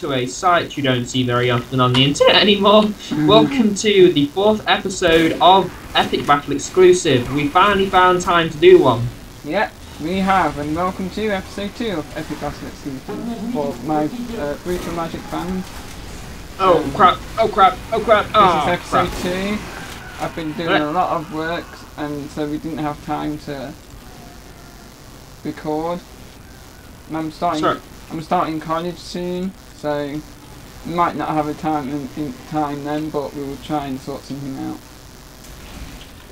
to a site you don't see very often on the internet anymore. welcome to the fourth episode of Epic Battle Exclusive. We finally found time to do one. Yeah, we have, and welcome to episode 2 of Epic Battle Exclusive for my uh, Brutelmagic fans. Oh Um, crap! Oh crap! Oh crap! This Oh is episode crap! 2. I've been doing a lot of work, and so we didn't have time to record. And I'm starting. Sorry. I'm starting college soon, so we might not have a time in, in time then, but we will try and sort something out.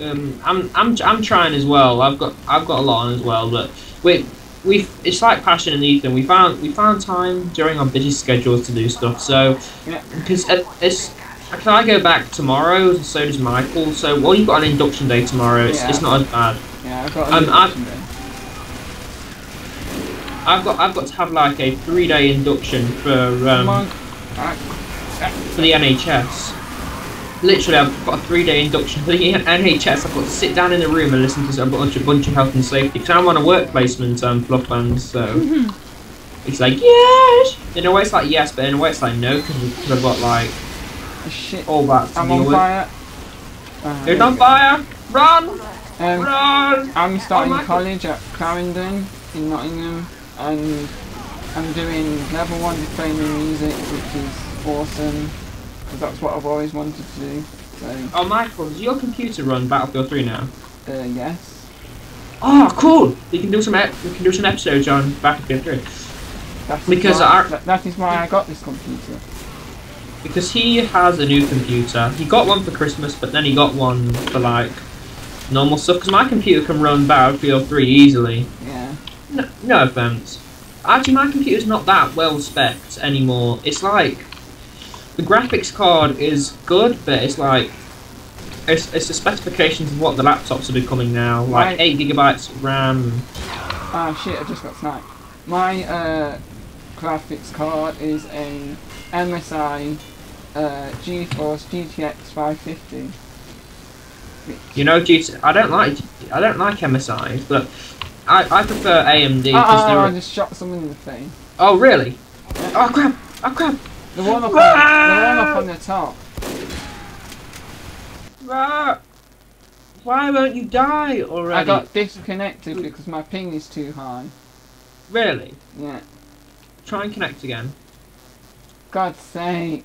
Um, I'm I'm I'm trying as well. I've got I've got a lot on as well, but we we it's like passion and Ethan. We found we found time during our busy schedules to do stuff. So Yeah. because it, it's. Can I go back tomorrow? So does Michael. So well, you've got an induction day tomorrow. It's, Yeah. it's not as bad. Yeah, I've got a Um, little I- option there. I've got I've got to have like a three day induction for um for the NHS. Literally, I've got a three day induction for the NHS. I've got to sit down in the room and listen to a bunch of bunch of health and safety because I'm on a work placement um fluff band. So it's like yes. In a way, it's like yes, but in a way, it's like no because I've got like Shit. all that to I'm on with. fire. Uh, You're on fire! Run! Um, Run! I'm starting Oh my God. college at Clarendon in Nottingham, and I'm doing level one diploma in music, which is awesome because that's what I've always wanted to do. So, Oh, Michael, does your computer run Battlefield 3 now? uh, yes. Oh, cool! We can do some ep- we can do some episodes on Battlefield 3. That's Because why, our- that, that is why I got this computer. Because he has a new computer. He got one for Christmas, but then he got one for like normal stuff. Because my computer can run Battlefield 3 easily. Yeah. No, no offense. Actually, my computer's not that well spec'd anymore. It's like the graphics card is good, but it's like it's, it's the specifications of what the laptops are becoming now. Like Right. eight gigabytes RAM. Ah shit! I just got sniped. My uh, graphics card is a MSI uh, GeForce GTX 550. You know, I don't like I don't like MSIs, but I, I prefer AMD Ah, because ah, ah, I they're. just shot someone in the face. Oh really? Oh crap! Oh crap! The one up, on, the one up on the top. Ah! Why won't you die already? I got disconnected because my ping is too high. Really? Yeah. Try and connect again. God's sake.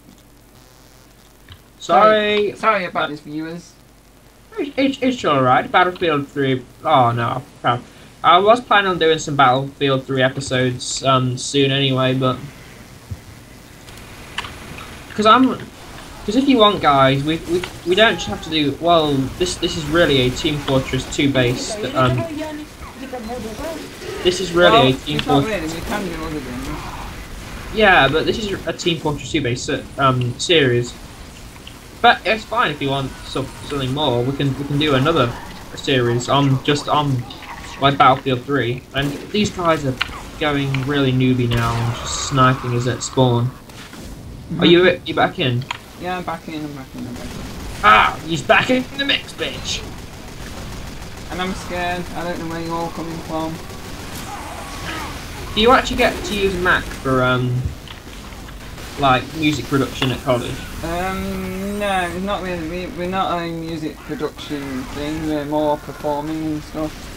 Sorry. Sorry about this, viewers. It's, it's, it's alright. Battlefield 3. Oh no, crap. I was planning on doing some Battlefield 3 episodes um, soon anyway, but. Because I'm. Because if you want, guys, we, we we don't just have to do. Well, this this is really a Team Fortress 2 based. Um, this is really well, a Team Fortress. really, we can do other things. Yeah, but this is a Team Fortress 2 based um, series. But it's fine if you want some, something more. We can we can do another series on just on like Battlefield 3. And these guys are going really newbie now and just sniping us at spawn. Are you you back in? Yeah, I'm back in, I'm back in, I'm back in. Ah, he's back in the mix, bitch. And I'm scared, I don't know where you're all coming from. Do you actually get to use Mac for um like music production at college? Um, no, not really. We, we're not a music production thing, we're more performing and stuff.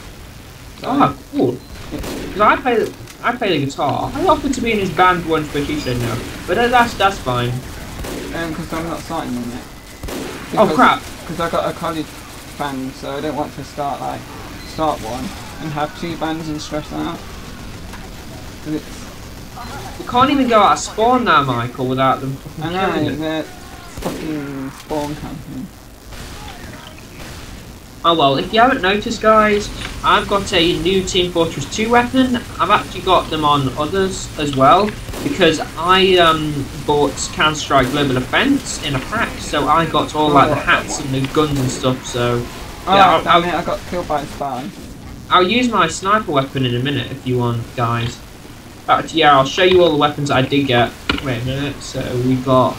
Ah, cool. Because I play the I play the guitar. I offered to be in his band once, but he said no. But that's that's fine. Um, because I'm not starting them yet. Oh crap! Because I got a college band, so I don't want to start like start one and have two bands and stress out. 'Cause it's, We can't even go out of spawn now, Michael, without them I know they're fucking spawn camping. Oh well, if you haven't noticed, guys, I've got a new Team Fortress 2 weapon. I've actually got them on others as well because I um, bought Counter Strike Global Offense in a pack, so I got all like the hats and the guns and stuff. So Oh, Yeah, I'll- damn it, I got killed by a spy. I'll use my sniper weapon in a minute if you want, guys. But yeah, I'll show you all the weapons I did get. Wait a minute. So we got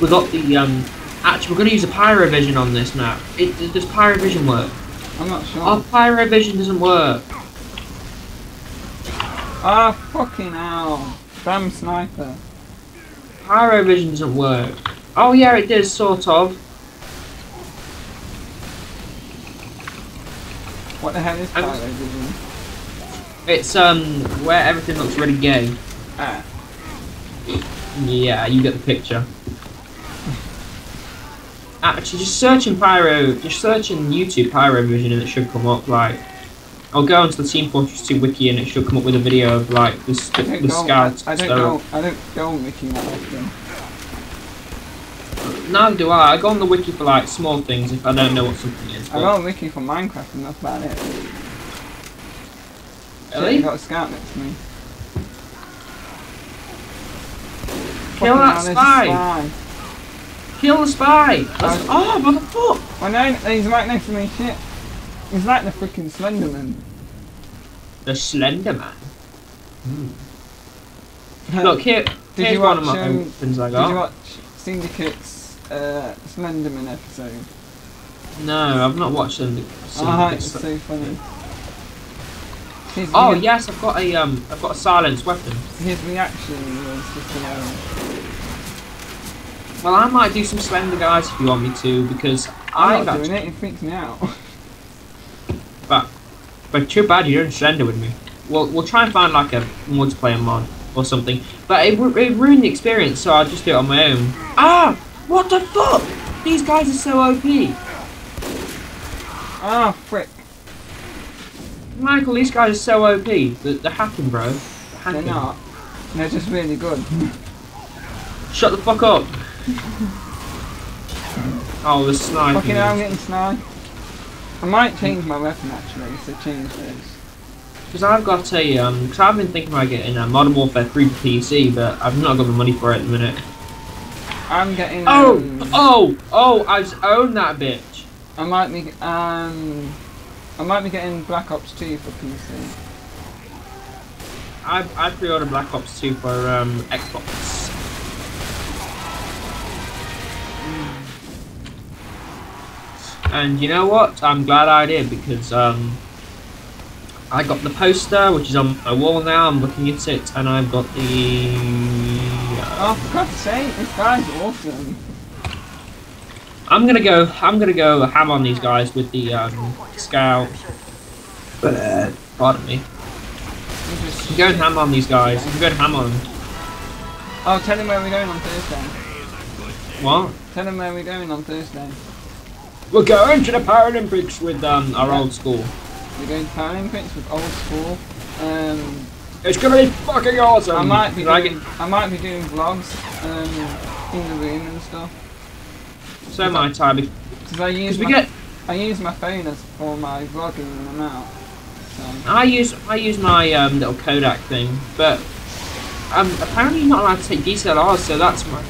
we got the um. Actually, we're gonna use a pyrovision on this map. It, does pyrovision work? I'm not sure. Oh, pyrovision doesn't work. Ah, fucking hell. Damn sniper. Pyro vision doesn't work. Oh yeah, it does, sort of. What the hell is I'm- pyro vision? It's um where everything looks really gay. Ah, Yeah, you get the picture. Actually, just searching Pyro, just searching YouTube Pyro Vision and it should come up like. I'll go onto the Team Fortress 2 wiki and it should come up with a video of like the, I the go. scouts. I, I don't go. I don't go on wiki that often. Neither do I. I go on the wiki for like small things if I don't know what something is. I go on wiki for Minecraft and that's about it. Shit, you got a scout next to me. Kill that hell, there's a spy. Spy. Kill the spy! That's- oh, what the fuck? Oh no, he's right next to me. Shit. He's like the freaking Slenderman. The Slender Man. Look here. Did here's you one of watch, my um, weapons I Did you watch Syndicate's uh, Slenderman episode? No, I've not watched them. Ah, it's so funny. His, Oh yes, I've got a um, I've got a silenced weapon. His reaction was just hilarious. Well, I might do some Slender guys if you want me to, because I'm not doing it. It freaks me out. but but too bad you're in Slender with me. We'll we'll try and find like a multiplayer mod or something. But it, it ruined the experience, so I'll just do it on my own. Ah, what the fuck? These guys are so OP. Ah, frick. Michael, these guys are so OP. They're, they're hacking, bro. They're They're hacking. not. They're just really good. Shut the fuck up. Oh, the sniper. Fucking hell, I'm getting sniped. I might change my weapon actually, so change this. Because I've got a, um, because I've been thinking about getting a Modern Warfare 3 PC, but I've not got the money for it at the minute. I'm getting. Oh! Um, Oh! Oh! I just own that bitch! I might be. Um, I might be getting Black Ops 2 for PC. I, I pre-ordered Black Ops 2 for, um, Xbox. And you know what? I'm glad I did because, um, I got the poster, which is on my wall now, I'm looking at it, and I've got the... uh, Oh, for God's sake, this guy's awesome. I'm gonna go. I'm gonna go ham on these guys with the um, scout. But pardon me. I'm going ham on these guys. I'm going ham on them. Oh, tell him where we're going on Thursday. What? Tell him where we're going on Thursday. We're going to the Paralympics with um, our old school. We're going to Paralympics with old school. Um, It's gonna be fucking awesome. I might be Like doing, I might be doing vlogs um, in the room and stuff. So might I. Because Because I use we my, get. I use my phone as for my vlogging when I'm out. So I use I use my um, little Kodak thing, but um, apparently you're not allowed to take DSLRs, so that's my.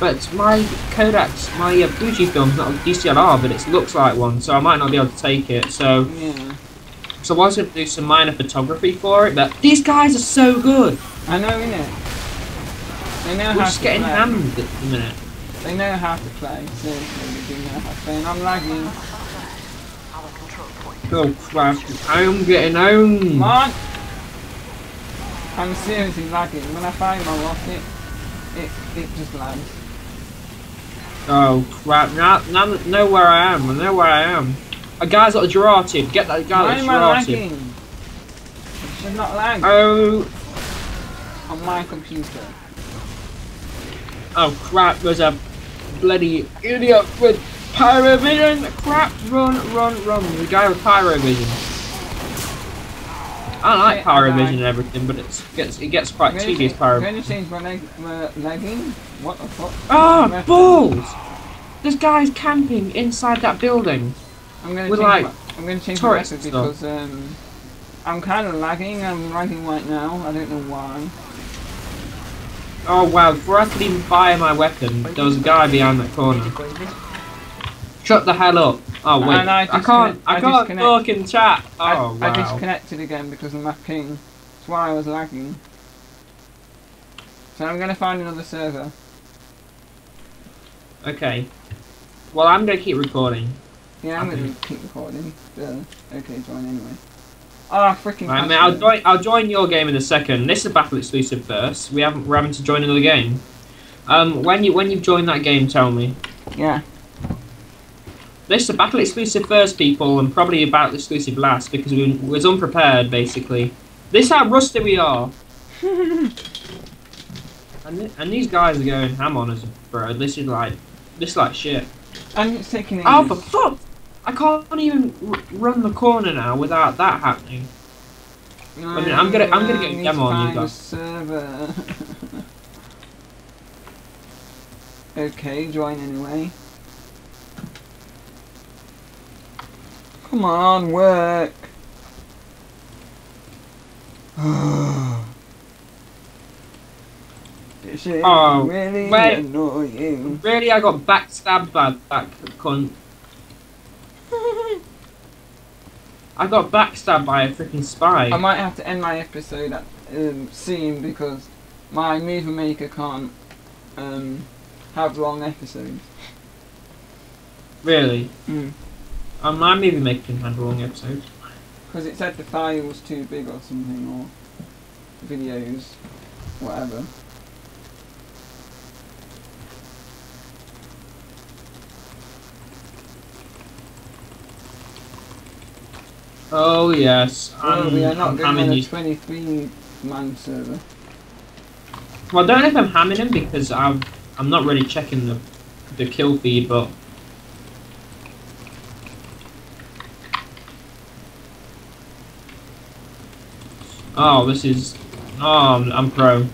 But my Kodak's my uh, Fujifilm's not a DSLR, but it looks like one, so I might not be able to take it. So yeah, So I was going to do some minor photography for it, but these guys are so good. I know innit? it. They know We're how just to getting play. hammered at the minute. They know how to play. Seriously, they do know how to play. And I'm lagging. Oh crap, I'm getting home. Come on! I'm seriously lagging. When I find my rocket, it it just lags. Oh crap, now, now I know where I am, I know where I am. A guy's got a Gerarded, get that guy Why am I lagging? It should not lag Oh, on my computer. oh crap, there's a bloody idiot with pyrovision. Crap, run, run, run. The guy with pyrovision. I like Okay, bye-bye. and everything, but it's gets it gets quite tedious. Pyro. I'm going change my, leg, my legging. What the fuck? Ah, Weapon. balls! This guy's camping inside that building. I'm going to with, change like, my, I'm to change my and because um, I'm kind of lagging. I'm lagging right now. I don't know why. Oh wow, before I could even fire my weapon, there was a guy behind that corner. Shut the hell up. Oh wait, And I I, can't, I I can't fucking chat. Oh I, wow. I disconnected again because of my ping. That's why I was lagging. So I'm going to find another server. Okay. Well, I'm gonna keep recording. Yeah, I'm to keep recording. Duh. Okay, join anyway. Ah, freaking. Right, mate, I'll join. I'll join your game in a second. This is a battle exclusive first. We haven't. We're having to join another game. Um, when you when you've joined that game, tell me. Yeah. This is a battle exclusive first, people, and probably a battle exclusive last because we was unprepared basically. This how rusty we are. and th- and these guys are going ham on us, bro. This is like this is like shit. And it's taking. Oh for fuck! I can't even r- run the corner now without that happening. I mean, I'm gonna- I'm gonna get a demo on you guys. server. okay, join anyway. Come on, work. this is Oh, really wait. annoying. Really, I got backstabbed by that cunt. I got backstabbed by a freaking spy. I might have to end my episode at, um, soon because my movie maker can't um, have long episodes. Really? Mm. Um, my movie maker can handle long episodes. Because it said the file was too big or something, or videos, whatever. Oh yes. Oh, Um, we are not I'm on a you. 23 man server. Well, I don't know if I'm hamming him because I've I'm not really checking the the kill feed, but oh, this is oh, I'm, I'm pro.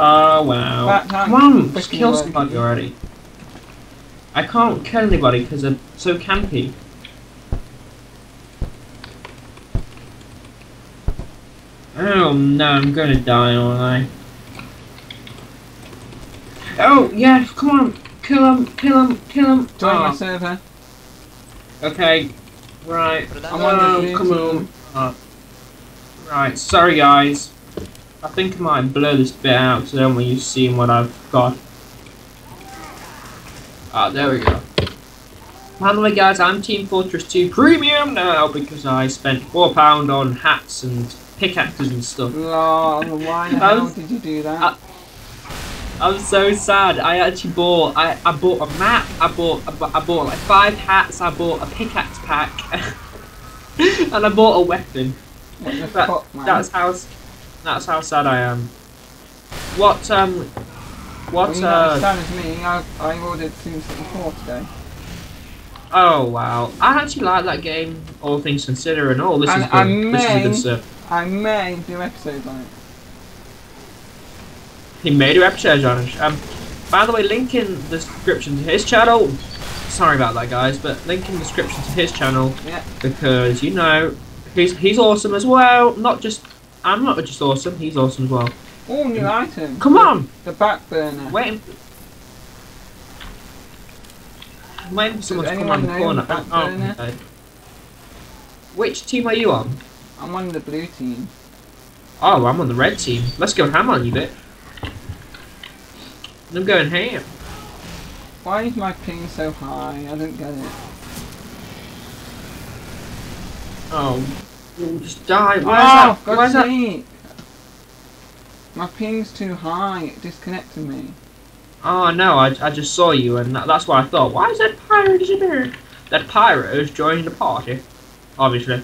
Oh wow! Back time. Come on, just kill working. somebody already. I can't kill anybody because they're so campy. Oh no, I'm gonna die, aren't I? Oh yes, come on, kill him, kill him, kill him. Join my Oh, server. okay, right. I'm on Oh, blue come on. team. Oh. Right, sorry guys. I think I might blur this bit out so then when you see what I've got. Ah, there we go. By the way, guys, I'm Team Fortress 2 Premium now because I spent £4 on hats and pickaxes and stuff. Lol, why the hell was- did you do that? I- I'm so sad. I actually bought. I, I bought a map. I bought. I I bought like five hats. I bought a pickaxe pack, and I bought a weapon. that- fuck. That's how. That's how sad I am. What um. What well, you're not as uh. sad as me. I, I ordered Sims 4 today. Oh wow! I actually like that game. All things considered, and all this is I good. This is may- good stuff. I may do episodes on it. He made an episode it. Um, by the way, link in the description to his channel. Sorry about that, guys, but link in the description to his channel Yeah. because you know he's he's awesome as well. Not just I'm not just awesome. He's awesome as well. All new items. Come on, The back burner. waiting. I'm waiting for someone to come around the corner. Oh, okay. Which team are you on? I'm on the blue team. Oh, I'm on the red team. Let's go ham on you bit. I'm going ham. Why is my ping so high? I don't get it. Oh, just die. Where's oh, Where's that? sake! My ping's too high. It disconnected me. Oh no, I, I just saw you, and that, that's what I thought. Why is that pirate disappearing? That pyro is joining the party. Obviously.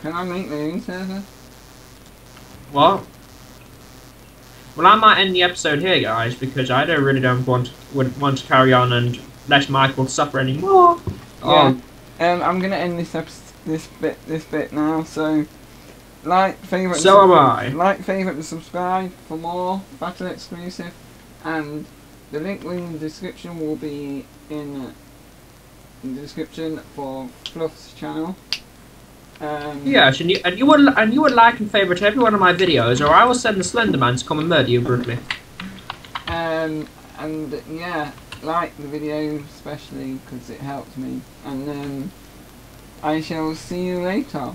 Can I make own server? What? Well, I might end the episode here, guys, because I don't really don't want would want to carry on and let Michael suffer anymore. Oh, Um, I'm gonna end this episode, this bit, this bit now. So, like, favorite. So am I. Like, favorite, and subscribe for more battle exclusive, and the link in the description will be in, uh, in the description for Fluff's channel. Um, yes, and you and you would and you would like and favorite every one of my videos, or I will send the Slender Man to come and murder you brutally. Um, and yeah, like the video especially because it helped me. And um, I shall see you later.